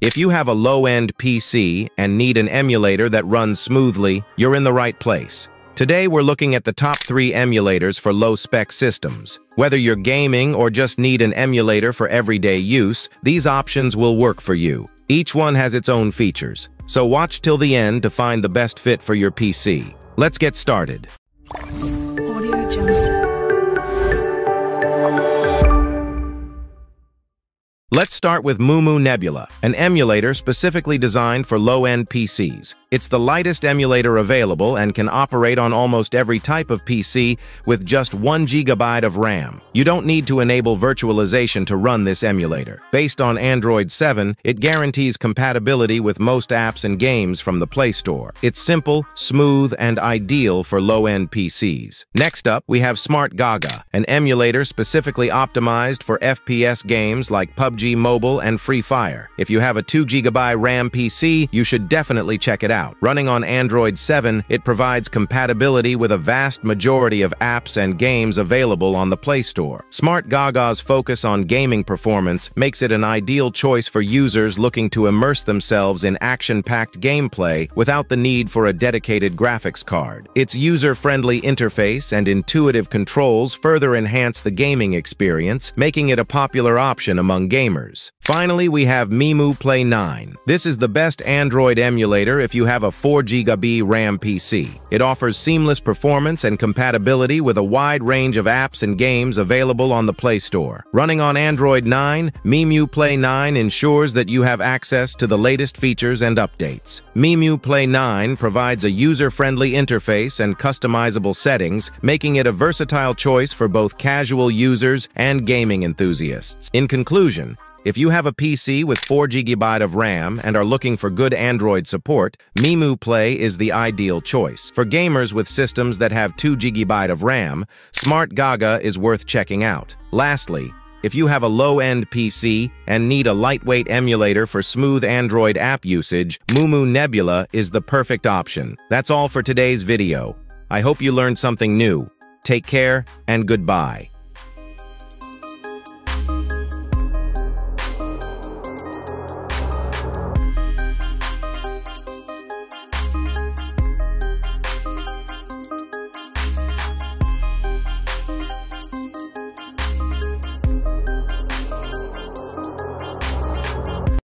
If you have a low-end PC and need an emulator that runs smoothly, you're in the right place. Today, we're looking at the top three emulators for low-spec systems. Whether you're gaming or just need an emulator for everyday use, these options will work for you. Each one has its own features, so watch till the end to find the best fit for your PC. Let's get started. Let's start with Mumu Nebula, an emulator specifically designed for low-end PCs. It's the lightest emulator available and can operate on almost every type of PC with just 1 GB of RAM. You don't need to enable virtualization to run this emulator. Based on Android 7, it guarantees compatibility with most apps and games from the Play Store. It's simple, smooth, and ideal for low-end PCs. Next up, we have Smart Gaga, an emulator specifically optimized for FPS games like PUBG Mobile and Free Fire. If you have a 2 GB RAM PC, you should definitely check it out out. Running on Android 7, it provides compatibility with a vast majority of apps and games available on the Play Store. Smart Gaga's focus on gaming performance makes it an ideal choice for users looking to immerse themselves in action-packed gameplay without the need for a dedicated graphics card. Its user-friendly interface and intuitive controls further enhance the gaming experience, making it a popular option among gamers consumers. Finally, we have Memu Play 9. This is the best Android emulator if you have a 4GB RAM PC. It offers seamless performance and compatibility with a wide range of apps and games available on the Play Store. Running on Android 9, Memu Play 9 ensures that you have access to the latest features and updates. Memu Play 9 provides a user-friendly interface and customizable settings, making it a versatile choice for both casual users and gaming enthusiasts. In conclusion, if you have a PC with 4GB of RAM and are looking for good Android support, Memu Play is the ideal choice. For gamers with systems that have 2GB of RAM, Smart Gaga is worth checking out. Lastly, if you have a low-end PC and need a lightweight emulator for smooth Android app usage, Mumu Nebula is the perfect option. That's all for today's video. I hope you learned something new. Take care and goodbye.